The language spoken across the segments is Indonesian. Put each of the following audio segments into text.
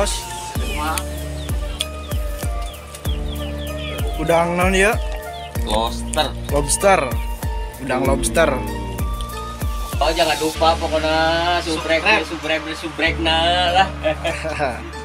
bos. Udang non ya? Lobster. lobster. Udang lobster. Oh jangan lupa pokoknya subrek subrek. subrek nah lah.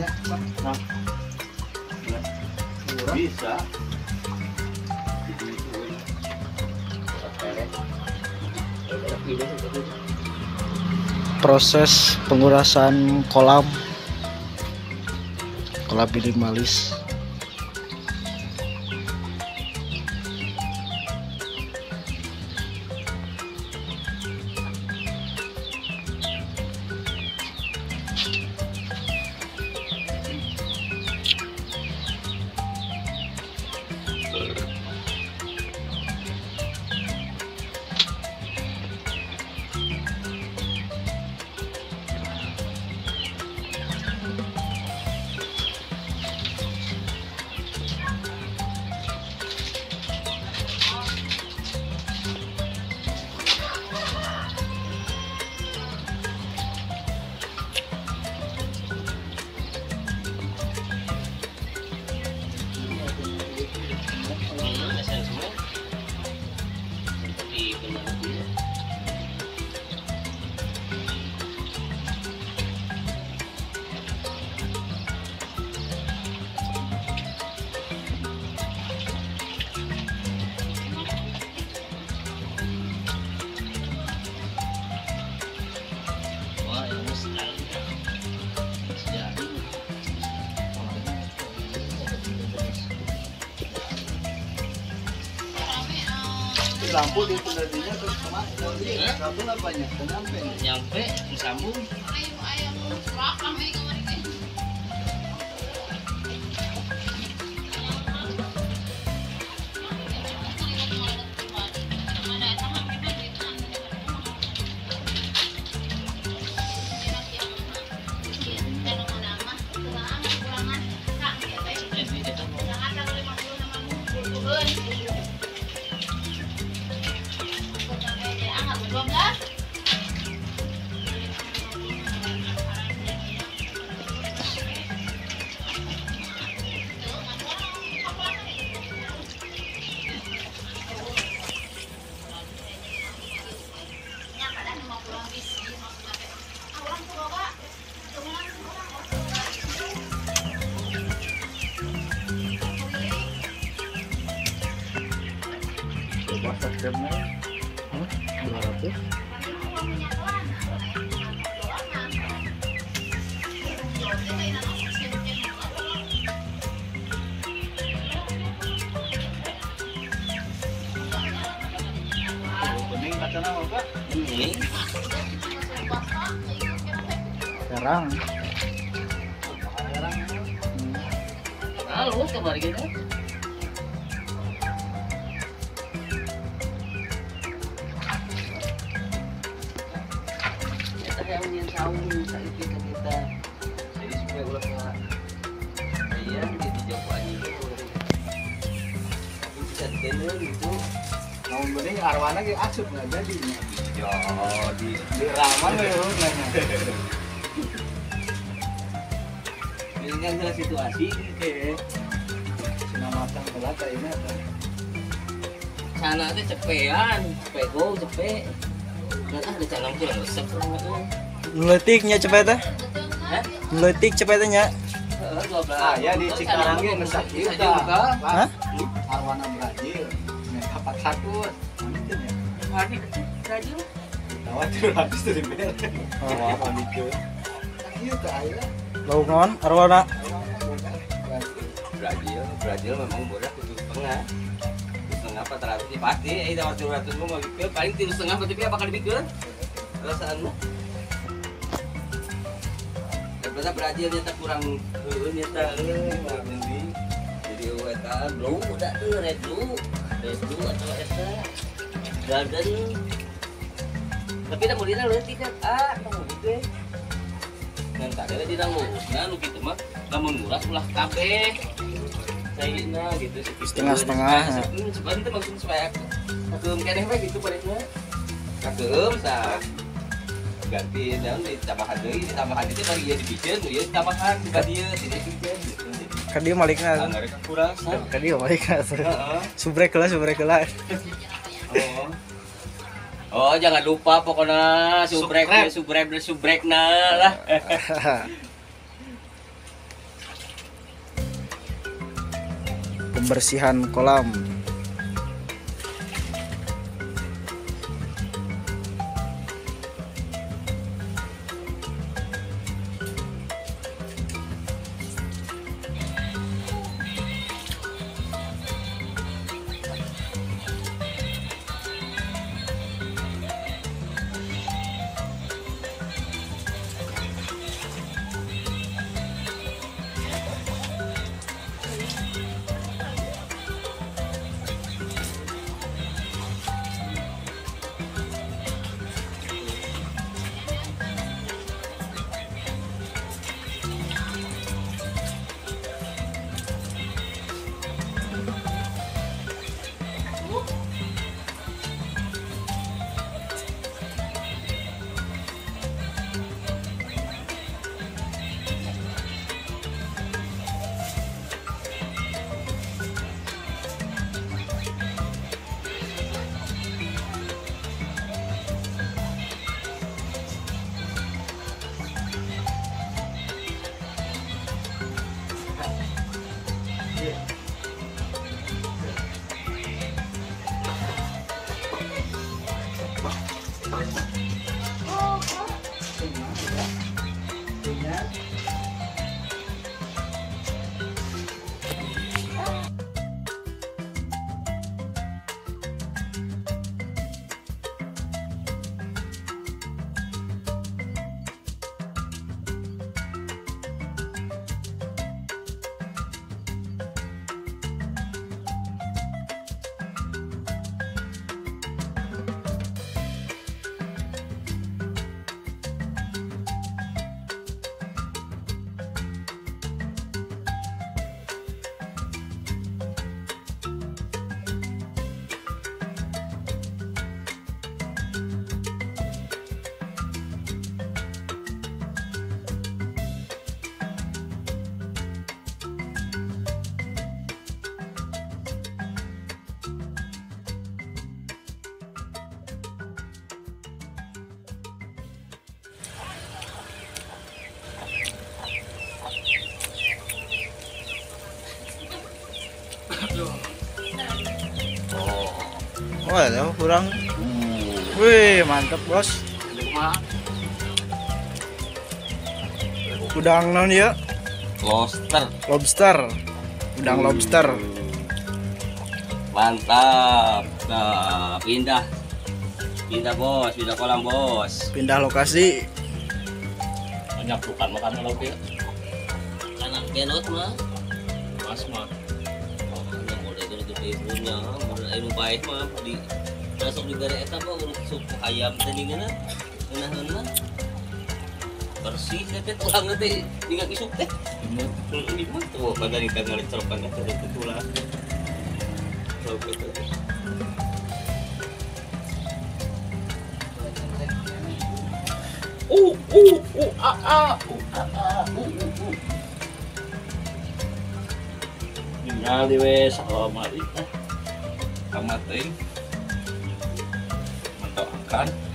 ya Nah. Bisa. Proses pengurasan kolam kolam minimalis lampu di tadinya terus ke mana? Lampu lah banyak nyampe. Nyampe disambung. Jadi jamnya dua ratus kuning kacang apa, Pak? Ini. sekarang Halus kabar gitu. Yang ingin saung sa itu ke kita. Jadi supaya ulah nggak iya jadi jauh aja gitu. Tapi bisa tener gitu. mau bening arwana ge asup nggak jadi Ya di di raman ya kan jelas situasi ya. Nah, matang belaka ini sana teh cepean cepet go cepet letiknya cepet ya? teh letik cepet nya ya di Cikarang ge nusa hah? Arwana Brazil dapat takut Brazil tawa tiru arwana. Brazil. Brazil memang bodak kudu tengah 400 ya pasti eh dawar 700 mau bikin paling tiga setengah berarti apa bakal dibikin perasaan mah ternyata Brazil nyata kurang nyata jadi eta blue udah tuh red blue red blue atau eta garden tapi udah mau dina lu tiket ah mau gitu dan tak ada dina lu nah lu gitu mah lamun murah ulah kabeh sayina gitu Setengah-setengah, ya. hmm, sebenarnya itu maksudnya supaya kakeum keneh we gitu paringnya kakeum sa ganti dan ditambahan deui ditambahan itu bari ieu dibikin ieu ditambahan di dieu tidak dibikin gitu Ka dieu malikna. anggar kurang Ka dieu malikna. Subrek lah, subrek lah. Oh. Oh, jangan lupa pokoknya subrek Subrek. subrek subrek subrek nah lah. Pembersihan kolam. Oh, ada kurang. Wih, mantap, Bos. Udang non ya? Lobster. Lobster. Udang lobster. Mantap. Nah, pindah. Pindah bos, pindah kolam bos. Pindah lokasi. Banyak bukan makan lauk ya. Kanan kenot mah. Mas mah. Punya, ayo baik mah di masuk di gara eta apa urut sup ayam tadi ngana. Ngana bersih teh tulang teh tinggal isuk teh. Ini mah tuh kagak nikah ngalecok kagak teh teh tulang. Gitu. Uh, uh, uh, ah, ah, uh, ah, ah, uh, uh, uh. Ini Ngali wes oh mari. Kamating. Mentok akan.